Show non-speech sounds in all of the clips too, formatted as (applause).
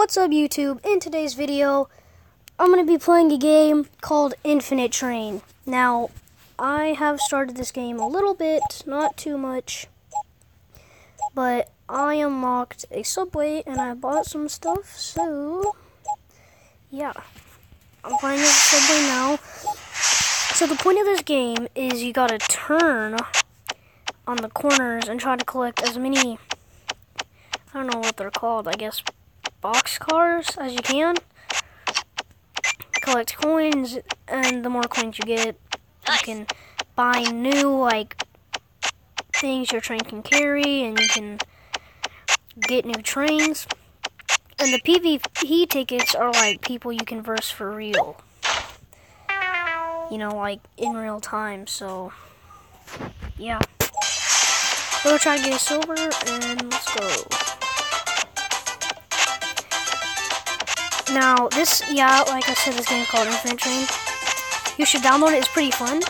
What's up YouTube? In today's video, I'm going to be playing a game called Infinite Train. Now, I have started this game a little bit, not too much, but I unlocked a subway and I bought some stuff, so yeah. I'm playing this subway now. So the point of this game is you gotta turn on the corners and try to collect as many I don't know what they're called, I guess box cars as you can. Collect coins, and the more coins you get, you can buy new, like, things your train can carry, and you can get new trains. And the PvP tickets are like people you can verse for real. You know, like in real time, so yeah. We'll try to get silver and let's go. Now, this, yeah, like I said, this game called Infinite Train. You should download it, it's pretty fun.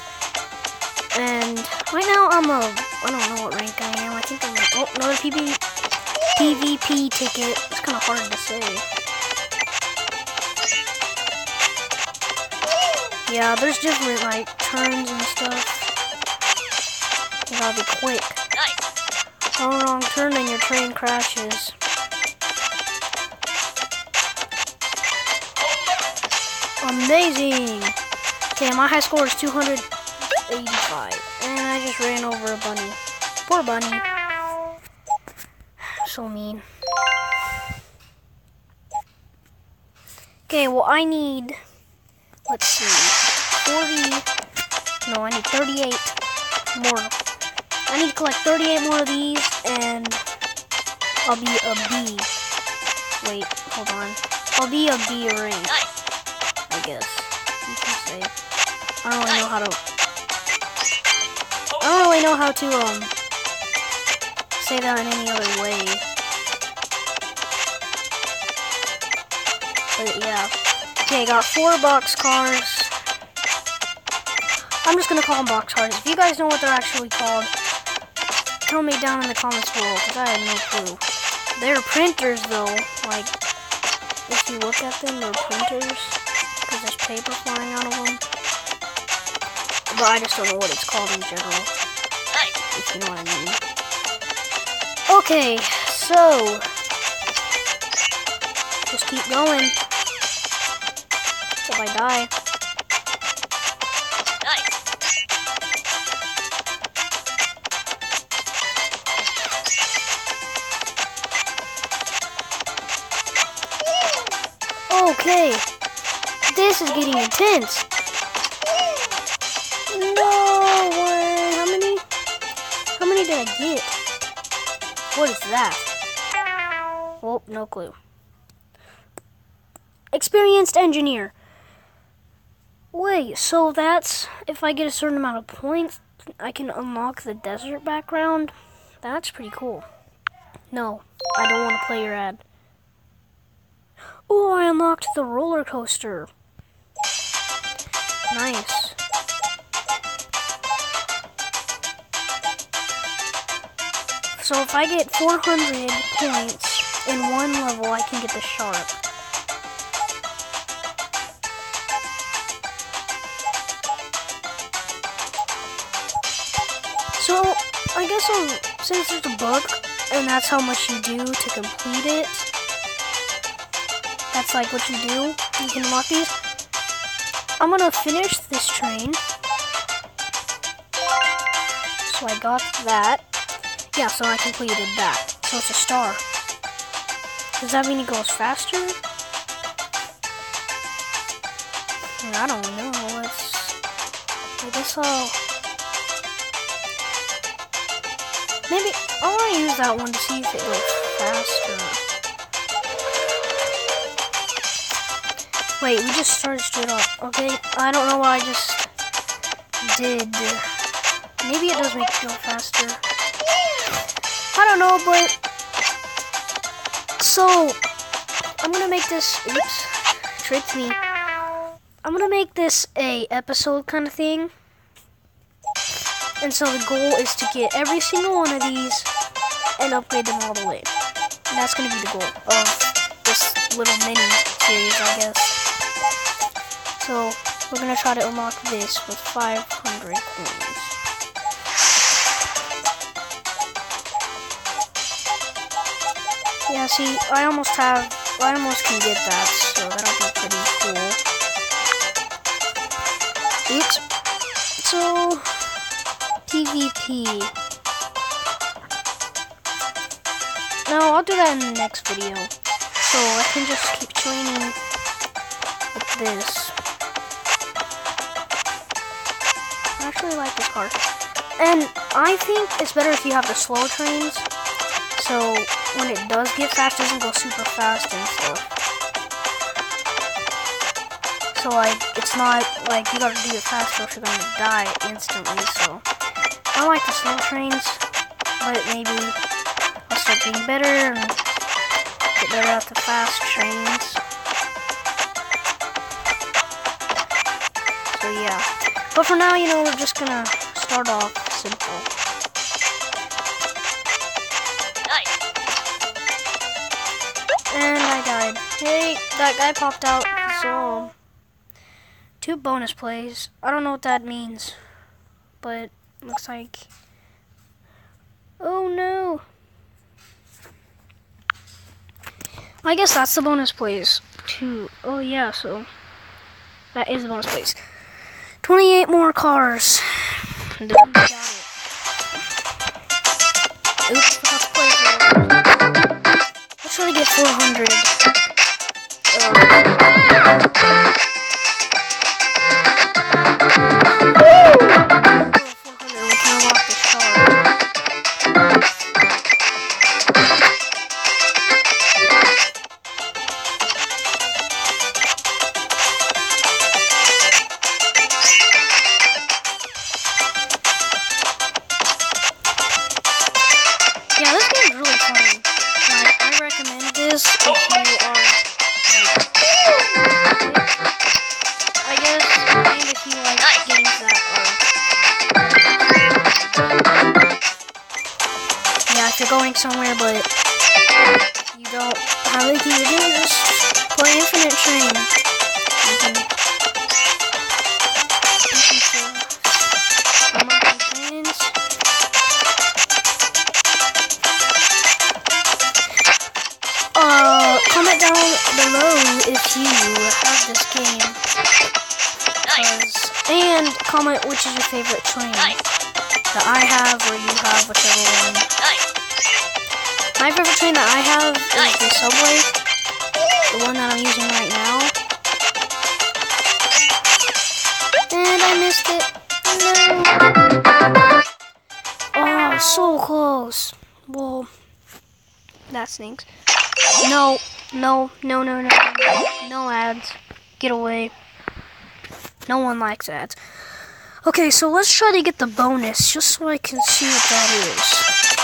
And right now, I'm a, I don't know what rank I am. I think I'm, a, oh, another PB, PvP ticket. It's kind of hard to say. Yeah, there's different, like, turns and stuff. You gotta be quick. Nice. One wrong turn and your train crashes. Amazing! Okay, my high score is 285. And I just ran over a bunny. Poor bunny. (sighs) So mean. Okay, well I need, let's see, 40, no I need 38 more. I need to collect 38 more of these and I'll be a B. Wait, hold on. I'll be a B ring. I guess you can say. I don't really know how to. I don't really know how to um say that in any other way. But yeah. Okay, I got four box cars. I'm just gonna call them box cars. If you guys know what they're actually called, tell me down in the comments below, because I have no clue. They're printers though, like, if you look at them, they're printers because there's paper flying out of them. But I just don't know what it's called in general. If you know what I mean. Okay, so just keep going. If I die. Okay. This is getting intense. No way. How many? How many did I get? What is that? Oh, no clue. Experienced engineer. Wait, so that's if I get a certain amount of points, I can unlock the desert background? That's pretty cool. No, I don't want to play your ad. Oh, I unlocked the roller coaster. Nice. So if I get 400 points in one level, I can get the sharp. So, I guess I'll, since there's a book, and that's how much you do to complete it, that's like what you do, you can unlock these. I'm gonna finish this train. So I got that. Yeah, so I completed that. So it's a star. Does that mean it goes faster? I don't know. Let's. I guess I'll. Maybe I want to use that one to see if it goes faster. Wait, we just started straight off. Okay, I don't know what I just did. Maybe it does make you go faster. I don't know, but... So, I'm gonna make this... Oops, tricked me. I'm gonna make this a episode kind of thing. And so the goal is to get every single one of these and upgrade them all the way. And that's gonna be the goal of this little mini series, I guess. So we're gonna try to unlock this with 500 coins. Yeah, see, I almost have, I almost can get that, so that'll be pretty cool. Oops. So, PvP. No, I'll do that in the next video. So I can just keep training with this. Actually like this car. And I think it's better if you have the slow trains. So when it does get fast, it doesn't go super fast and stuff. So like, it's not like you gotta do it fast or you're gonna die instantly. So I like the slow trains, but maybe I'll start getting better and get better at the fast trains. So yeah, but for now, you know, we're just gonna start off simple. And I died. Hey, that guy popped out. So, two bonus plays. I don't know what that means, but looks like. Oh no. I guess that's the bonus plays. Two. Oh yeah, so that is the bonus plays. 28 more cars. Oops, to play Let's try to get 400. Going somewhere but you don't have anything to do, just play Infinite Train. You can, you can unlock new trains. Uh, comment down below if you have this game. 'Cause- and comment which is your favorite train. That I have or you have, whichever one. My favorite train that I have is the subway. The one that I'm using right now. And I missed it. No. Oh, ah, so close. Well, that stinks. No, no, no, no, no, no, no ads. Get away. No one likes ads. Okay, so let's try to get the bonus just so I can see what that is.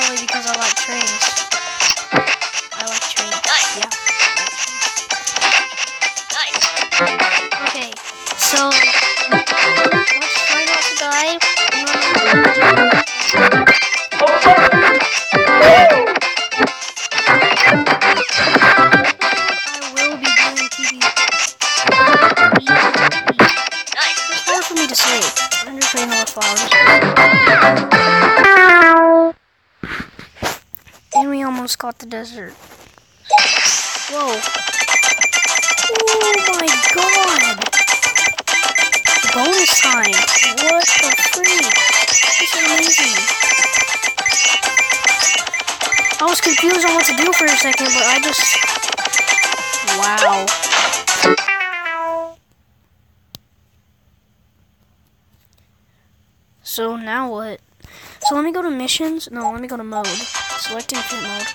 Probably because I like trains. I like trains. Nice. Yeah. Nice. Okay, so let's try not to die. I will be doing TV. It's hard for me to say. I'm just reading all the flowers. Almost got the desert. Whoa. Oh my god! Bonus time! What the freak? This is amazing. I was confused on what to do for a second, but I just... Wow. So now what? So let me go to missions. No, let me go to mode. Select infinite mode.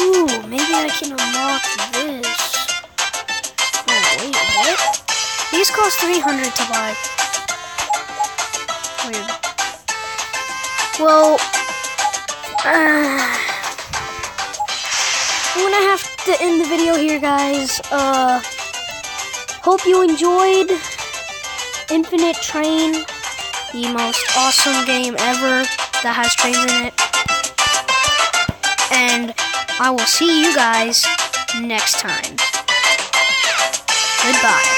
Ooh, maybe I can unlock this. Oh, wait, what? These cost 300 to buy. Weird. Well, uh, I'm gonna have to end the video here, guys. Uh, hope you enjoyed Infinite Train, the most awesome game ever that has trains in it. And I will see you guys next time. Goodbye.